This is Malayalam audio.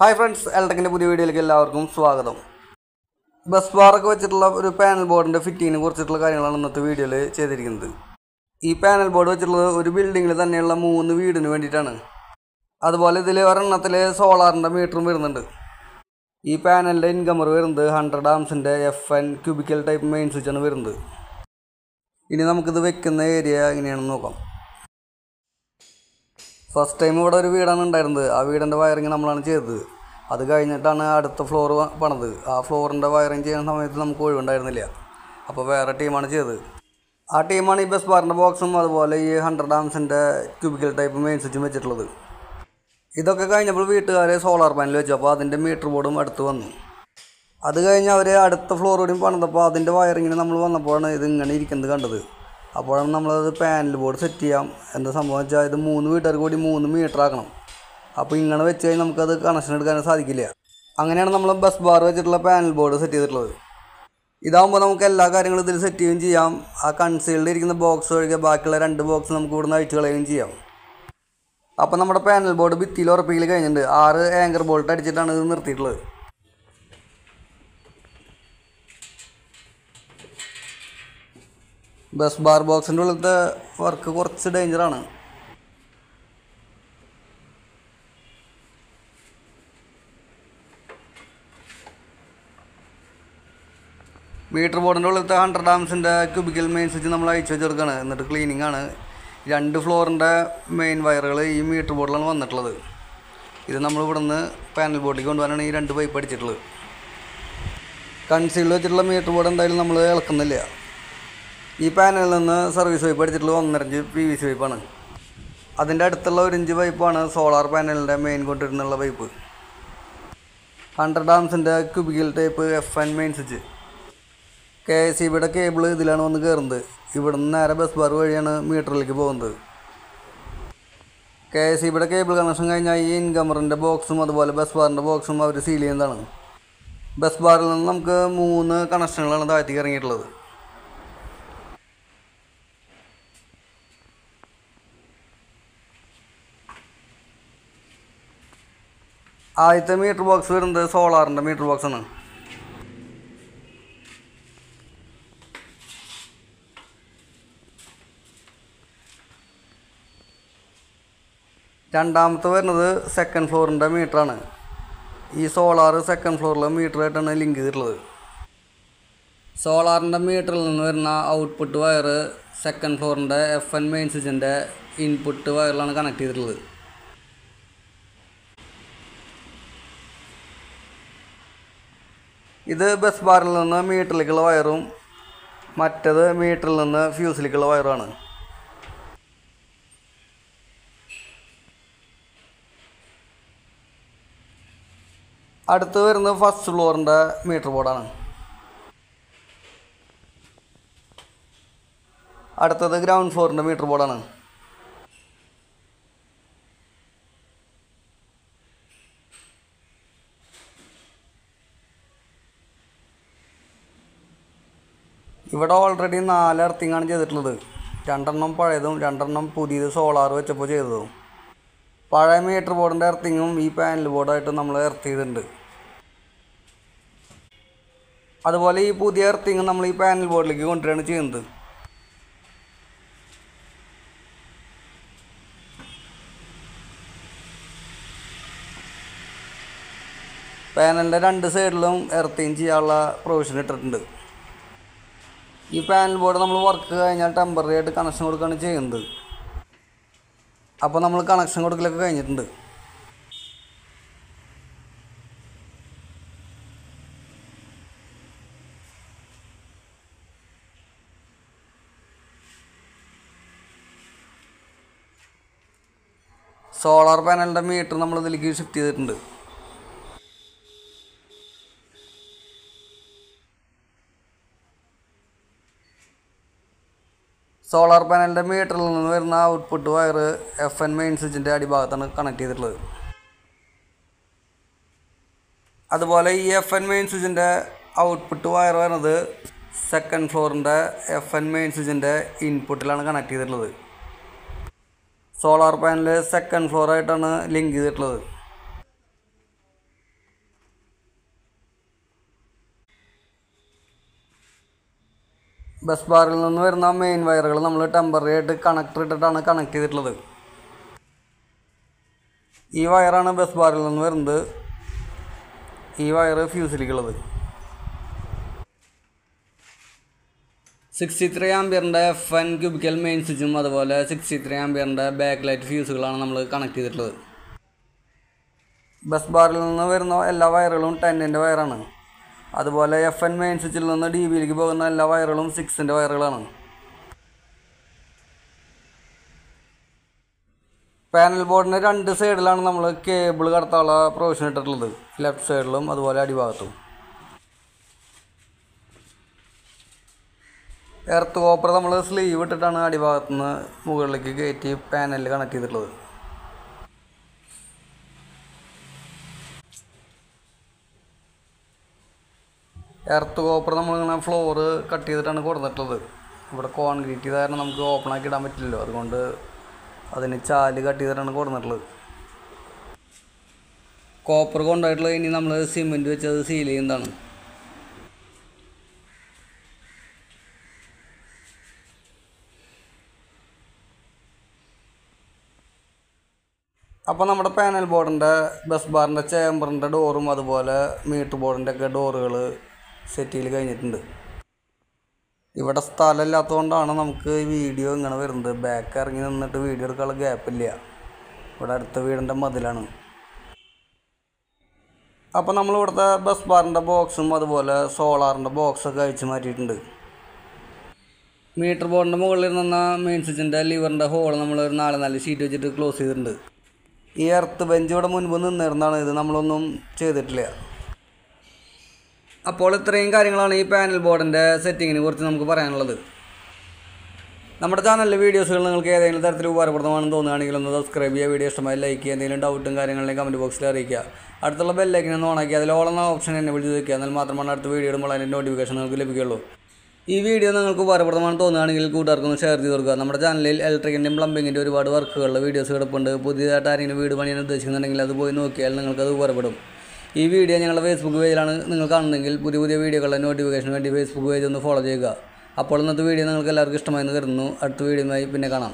ഹായ് ഫ്രണ്ട്സ് എൽടെക്കിന്റെ പുതിയ വീഡിയോയിലേക്ക് എല്ലാവർക്കും സ്വാഗതം. ബസ് ബാറൊക്കെ വെച്ചിട്ടുള്ള ഒരു പാനൽ ബോർഡിന്റെ ഫിറ്റിങ്ങിനെ കുറിച്ചിട്ടുള്ള കാര്യങ്ങളാണ് ഇന്നത്തെ വീഡിയോയിൽ ചെയ്തിരിക്കുന്നത്. ഈ പാനൽ ബോർഡ് വെച്ചിട്ടുള്ളത് ഒരു ബിൽഡിങ്ങിൽ തന്നെയുള്ള മൂന്ന് വീടിന് വേണ്ടിയിട്ടാണ്. അതുപോലെ ഇതിൽ ഒരെണ്ണത്തിൽ സോളാറിന്റെ മീറ്ററും വരുന്നുണ്ട്. ഈ പാനലിന്റെ ഇൻകമർ വരുന്നത് hundred ആംസിന്റെ F N cubicle type main സ്വിച്ചാണ് വരുന്നത്. ഇനി നമുക്കിത് വെക്കുന്ന ഏരിയ എങ്ങനെയാണെന്ന് നോക്കാം. ഫസ്റ്റ് ടൈം ഇവിടെ ഒരു വീടാണ് ഉണ്ടായിരുന്നത്. ആ വീടിന്റെ വയറിങ് നമ്മളാണ് ചെയ്തത്. അത് കഴിഞ്ഞിട്ടാണ് അടുത്ത ഫ്ലോർ പണിത്. ആ ഫ്ലോറിന്റെ വയറിങ് ചെയ്യുന്ന സമയത്ത് നമുക്ക് ഒഴിവുണ്ടായിരുന്നില്ല. അപ്പോൾ വേറെ ടീമാണ് ചെയ്തത്. ആ ടീമാണ് ഈ ബസ് ബാറിന്റെ ബോക്സും അതുപോലെ ഈ ഹൺഡ്രഡ് ആംസിന്റെ ക്യൂബിക്കൽ ടൈപ്പ് മെയിൻ സ്വിച്ചും വെച്ചിട്ടുള്ളത്. ഇതൊക്കെ കഴിഞ്ഞപ്പോൾ വീട്ടുകാരെ സോളാർ പാനൽ വെച്ചു. അപ്പോൾ അതിന്റെ മീറ്റർ ബോർഡും അടുത്ത് വന്നു. അത് കഴിഞ്ഞ് അവർ അടുത്ത ഫ്ലോർ കൂടിയും പണിതപ്പോൾ അതിന്റെ വയറിങ്ങിന് നമ്മൾ വന്നപ്പോഴാണ് ഇത് ഇങ്ങനെ ഇരിക്കുന്നത് കണ്ടത്. അപ്പോഴാണ് നമ്മളത് പാനൽ ബോർഡ് സെറ്റ് ചെയ്യാം. എന്താ സംഭവം വെച്ചാൽ ഇത് മൂന്ന് മീറ്റർ കൂടി മൂന്ന് മീറ്റർ ആക്കണം. അപ്പോൾ ഇങ്ങനെ വെച്ച് കഴിഞ്ഞാൽ നമുക്കത് കണക്ഷൻ എടുക്കാൻ സാധിക്കില്ല. അങ്ങനെയാണ് നമ്മൾ ബസ് ബാർ വെച്ചിട്ടുള്ള പാനൽ ബോർഡ് സെറ്റ് ചെയ്തിട്ടുള്ളത്. ഇതാകുമ്പോൾ നമുക്ക് എല്ലാ കാര്യങ്ങളും ഇതിൽ സെറ്റ് ചെയ്യുകയും ചെയ്യാം. ആ കൺസീൽഡ് ഇരിക്കുന്ന ബോക്സ് ഒഴികെ ബാക്കിയുള്ള രണ്ട് ബോക്സ് നമുക്ക് ഇവിടുന്ന് അഴിച്ചു കളയുകയും ചെയ്യാം. അപ്പോൾ നമ്മുടെ പാനൽ ബോർഡ് ഭിത്തിയിൽ ഉറപ്പിക്കൽ കഴിഞ്ഞിട്ടുണ്ട്. ആറ് ആങ്കർ ബോൾട്ട് അടിച്ചിട്ടാണ് ഇത് നിർത്തിയിട്ടുള്ളത്. ബസ് ബാർ ബോക്സിന്റെ ഉള്ളിലത്തെ വർക്ക് കുറച്ച് ഡേഞ്ചറാണ് മീറ്റർ ബോർഡിന്റെ ഉള്ളിലത്തെ ഹൺഡ്രഡ് ആംസിന്റെ ക്യൂബിക്കൽ മെയിൻ സ്വിച്ച് നമ്മൾ അയച്ചു വെച്ചെടുക്കുകയാണ് എന്നിട്ട് ക്ലീനിങ് ആണ്. രണ്ട് ഫ്ലോറിന്റെ മെയിൻ വയറുകൾ ഈ മീറ്റർ ബോർഡിലാണ് വന്നിട്ടുള്ളത്. ഇത് നമ്മൾ ഇവിടുന്ന് പാനൽ ബോർഡിലേക്ക് കൊണ്ടുപോകാനാണ് ഈ രണ്ട് പൈപ്പ് അടിച്ചിട്ടുള്ളത്. കൺസീൽഡ് വെച്ചിട്ടുള്ള മീറ്റർ ബോർഡ് എന്തായാലും നമ്മൾ ഇളക്കുന്നില്ല. ഈ പാനലിൽ നിന്ന് സർവീസ് പൈപ്പ് അടിച്ചിട്ടുള്ളത് ഒന്നരഞ്ച് പി വി സി പൈപ്പാണ് അതിന്റെ അടുത്തുള്ള ഒരു ഇഞ്ച് പൈപ്പാണ് സോളാർ പാനലിന്റെ മെയിൻ കൊണ്ടിരുന്നുള്ള pipe hundred ആംസിന്റെ cubicle type F and main switch K S E ബിയുടെ കേബിൾ ഇതിലാണ് വന്ന് കയറുന്നത് ഇവിടുന്ന് നേരെ ബസ് ബാർ വഴിയാണ് മീറ്ററിലേക്ക് പോകുന്നത്. കെ എസ് ഇ ബിയുടെ കേബിൾ കണക്ഷൻ കഴിഞ്ഞാൽ ഈ ഇൻകമറിന്റെ ബോക്സും അതുപോലെ ബസ് ബാറിന്റെ ബോക്സും അവർ സീൽ ചെയ്യുന്നതാണ്. ബസ് ബാറിൽ നിന്ന് നമുക്ക് മൂന്ന് കണക്ഷനുകളാണ് താഴ്ത്തിക്ക് ഇറങ്ങിയിട്ടുള്ളത്. ആദ്യത്തെ മീറ്റർ ബോക്സ് വരുന്നത് സോളാറിന്റെ മീറ്റർ ബോക്സ് ആണ്. രണ്ടാമത്തെ വരുന്നത് സെക്കൻഡ് ഫ്ലോറിന്റെ മീറ്ററാണ് ഈ സോളാർ സെക്കൻഡ് ഫ്ലോറിലെ മീറ്ററായിട്ടാണ് ലിങ്ക് ചെയ്തിട്ടുള്ളത്. സോളാറിന്റെ മീറ്ററിൽ നിന്ന് വരുന്ന ഔട്ട്പുട്ട് വയർ സെക്കൻഡ് ഫ്ലോറിന്റെ എഫ് എൻ മെയിൻ സ്വിച്ചിന്റെ ഇൻപുട്ട് വയറിലാണ് കണക്ട് ചെയ്തിട്ടുള്ളത്. ഇത് ബസ് ബാറിൽ നിന്ന് മീറ്ററിലേക്കുള്ള വയറും മറ്റത് മീറ്ററിൽ നിന്ന് ഫ്യൂസിലേക്കുള്ള വയറുമാണ് അടുത്ത് വരുന്നത് ഫസ്റ്റ് ഫ്ലോറിന്റെ മീറ്റർ ബോർഡാണ് അടുത്തത് ഗ്രൗണ്ട് ഫ്ലോറിന്റെ മീറ്റർ ബോർഡാണ് ഇവിടെ ഓൾറെഡി നാല് ചെയ്തിട്ടുള്ളത്. രണ്ടെണ്ണം പഴയതും രണ്ടെണ്ണം പുതിയത് സോളാർ വെച്ചപ്പോൾ ചെയ്തതും. പഴയ മീറ്റർ ബോർഡിന്റെ എർത്തിങ്ങും ഈ പാനൽ ബോർഡായിട്ട് നമ്മൾ എർത്ത് ചെയ്തിട്ടുണ്ട്. അതുപോലെ ഈ പുതിയ എർത്തിങ് നമ്മൾ ഈ പാനൽ ബോർഡിലേക്ക് കൊണ്ടുവരികയാണ് ചെയ്യുന്നത്. പാനലിന്റെ രണ്ട് സൈഡിലും എർത്തിങ് ചെയ്യാനുള്ള പ്രൊവിഷൻ ഇട്ടിട്ടുണ്ട്. ഈ പാനൽ ബോർഡ് നമ്മൾ വർക്ക് കഴിഞ്ഞാൽ ടെമ്പററി ആയിട്ട് കണക്ഷൻ കൊടുക്കുകയാണ് ചെയ്യുന്നത്. അപ്പോൾ നമ്മൾ കണക്ഷൻ കൊടുക്കലൊക്കെ കഴിഞ്ഞിട്ടുണ്ട്. സോളാർ പാനലിന്റെ മീറ്റർ നമ്മൾ ഇതിലേക്ക് ഷിഫ്റ്റ് ചെയ്തിട്ടുണ്ട്. സോളാർ പാനലിന്റെ മീറ്ററിൽ നിന്ന് വരുന്ന output wire F N main സ്വിച്ചിന്റെ അടിഭാഗത്താണ് കണക്ട് ചെയ്തിട്ടുള്ളത്. അതുപോലെ ഈ എഫ് എൻ മെയിൻ സ്വിച്ചിന്റെ ഔട്ട്പുട്ട് വയർ വരുന്നത് സെക്കൻഡ് ഫ്ലോറിന്റെ എഫ് എൻ മെയിൻ സ്വിച്ചിന്റെ ഇൻപുട്ടിലാണ് കണക്ട് ചെയ്തിട്ടുള്ളത്. സോളാർ പാനൽ സെക്കൻഡ് ഫ്ലോറായിട്ടാണ് ലിങ്ക് ചെയ്തിട്ടുള്ളത്. ബസ് ബാറിൽ നിന്ന് വരുന്ന മെയിൻ വയറുകൾ നമ്മൾ ടെമ്പററി ആയിട്ട് കണക്ടർ ഇട്ടിട്ടാണ് കണക്ട് ചെയ്തിട്ടുള്ളത്. ഈ വയറാണ് ബസ് ബാറിൽ നിന്ന് വരുന്നത്. ഈ വയറ് ഫ്യൂസിലേക്കുള്ളത് സിക്സ്റ്റി ത്രീ ആംബിയറിന്റെ എഫ് എൻ ക്യൂബിക്കൽ മെയിൻ സ്വിച്ചും അതുപോലെ സിക്സ്റ്റി ത്രീ ആംബിയറിന്റെ ബാക്ക് ലൈറ്റ് ഫ്യൂസുകളാണ് നമ്മൾ കണക്ട് ചെയ്തിട്ടുള്ളത്. ബസ് ബാറിൽ നിന്ന് വരുന്ന എല്ലാ വയറുകളും ടെന്നിന്റെ വയറാണ് അതുപോലെ എഫ് എൻ മെയിൻ സ്വിച്ചിൽ നിന്ന് ഡി ബിയിലേക്ക് പോകുന്ന എല്ലാ വയറുകളും സിക്സിന്റെ വയറുകളാണ്. പാനൽ ബോർഡിന്റെ രണ്ട് സൈഡിലാണ് നമ്മൾ കേബിൾ കടത്താനുള്ള പ്രൊവിഷൻ ഇട്ടിട്ടുള്ളത്. ലെഫ്റ്റ് സൈഡിലും അതുപോലെ അടിഭാഗത്തും. എർത്ത് കോപ്പർ നമ്മൾ സ്ലീവ് ഇട്ടിട്ടാണ് അടിഭാഗത്തുനിന്ന് മുകളിലേക്ക് കയറ്റി പാനലിൽ കണക്ട് ചെയ്തിട്ടുള്ളത്. എർത്ത് കോപ്പർ നമ്മളിങ്ങനെ ഫ്ലോറ് കട്ട് ചെയ്തിട്ടാണ് കൊടുത്തിട്ടുള്ളത് ഇവിടെ കോൺക്രീറ്റ് കാരണം നമുക്ക് ഓപ്പൺ ആക്കി ഇടാൻ പറ്റില്ലല്ലോ. അതുകൊണ്ട് അതിന് ചാൽ കട്ട് ചെയ്തിട്ടാണ് കൊടുത്തിട്ടുള്ളത്. കോപ്പർ കൊണ്ടായിട്ടുള്ളത് ഇനി നമ്മൾ സിമെന്റ് വെച്ചത് സീൽ ചെയ്യുന്നതാണ്. അപ്പോൾ നമ്മുടെ പാനൽ ബോർഡിന്റെ ബസ് ബാറിന്റെ ചേമ്പറിന്റെ ഡോറും അതുപോലെ മീറ്റ് ബോർഡിന്റെ ഒക്കെ ഡോറുകൾ സെറ്റ് ചെയ്ത് കഴിഞ്ഞിട്ടുണ്ട്. ഇവിടെ സ്ഥലമില്ലാത്തതുകൊണ്ടാണ് നമുക്ക് ഈ വീഡിയോ ഇങ്ങനെ വരുന്നത്. ബാക്ക് ഇറങ്ങി നിന്നിട്ട് വീഡിയോ എടുക്കാനുള്ള ഗ്യാപ്പില്ല ഇവിടെ അടുത്ത വീടിന്റെ മതിലാണ്. അപ്പോൾ നമ്മൾ ഇവിടുത്തെ ബസ് ബാറിന്റെ ബോക്സും അതുപോലെ സോളാറിന്റെ ബോക്സൊക്കെ അഴിച്ചു മാറ്റിയിട്ടുണ്ട്. മീറ്റർ ബോർഡിന്റെ മുകളിൽ നിന്ന മെയിൻ സ്വിച്ചിന്റെ ലിവറിന്റെ ഹോൾ നമ്മൾ ഒരു നാല് നാല് ഷീറ്റ് വെച്ചിട്ട് ക്ലോസ് ചെയ്തിട്ടുണ്ട്. ഈ എർത്ത് ബെഞ്ച് ഇവിടെ മുൻപ് നിന്നിരുന്നതാണ് ഇത്. നമ്മളൊന്നും ചെയ്തിട്ടില്ല. അപ്പോൾ ഇത്രയും കാര്യങ്ങളാണ് ഈ പാനൽ ബോർഡിന്റെ സെറ്റിങ്ങിനെ കുറിച്ച് നമുക്ക് പറയാനുള്ളത്. നമ്മുടെ ചാനലിലെ വീഡിയോസുകൾ നിങ്ങൾക്ക് ഏതെങ്കിലും തരത്തിൽ ഉപകാരപ്രദമാണെന്ന് തോന്നുകയാണെങ്കിൽ ഒന്ന് സബ്സ്ക്രൈബ് ചെയ്യുക വീഡിയോ ഇഷ്ടമായി ലൈക്ക് ചെയ്യുക എന്തെങ്കിലും ഡൗട്ടും കാര്യങ്ങളിലും കമന്റ് ബോക്സിൽ അറിയിക്കുക. അടുത്തുള്ള ബെല്ലൈക്കിനെ ഒന്ന് ഓണാക്കി അതിൽ ഓളെന്ന ഓപ്ഷൻ എന്നെ വിളിച്ച് വയ്ക്കുക എന്നാൽ മാത്രമാണ് അടുത്ത വീഡിയോ ഇടുമ്പോൾ അതിന്റെ നോട്ടിഫിക്കേഷൻ നിങ്ങൾക്ക് ലഭിക്കുകയുള്ളൂ. ഈ വീഡിയോ നിങ്ങൾക്ക് ഉപകാരപ്രദമാണെന്ന് തോന്നുകയാണെങ്കിൽ കൂട്ടുകാർക്കൊന്ന് ഷെയർ ചെയ്ത് കൊടുക്കുക. നമ്മുടെ ചാനലിൽ ഇലക്ട്രിക്കിന്റെയും പ്ലംബിങ്ങിന്റെ ഒരുപാട് വർക്കുകളുടെ വീഡിയോസ് കിടപ്പുണ്ട്. പുതിയതായിട്ട് ആരെങ്കിലും വീട് പണിയാൻ ഉദ്ദേശിക്കുന്നുണ്ടെങ്കിൽ അത് പോയി നോക്കിയാൽ നിങ്ങൾക്കത് ഉപകാരപ്പെടും. ഈ വീഡിയോ ഞങ്ങളുടെ ഫേസ്ബുക്ക് പേജിലാണ് നിങ്ങൾ കാണുന്നതെങ്കിൽ പുതിയ പുതിയ വീഡിയോകളുടെ നോട്ടിഫിക്കേഷൻ വേണ്ടി ഫേസ്ബുക്ക് പേജ് ഒന്ന് ഫോളോ ചെയ്യുക. അപ്പോൾ ഇന്നത്തെ വീഡിയോ നിങ്ങൾക്ക് എല്ലാവർക്കും ഇഷ്ടമായെന്ന് കരുതുന്നു. അടുത്ത വീഡിയോയുമായി പിന്നെ കാണാം.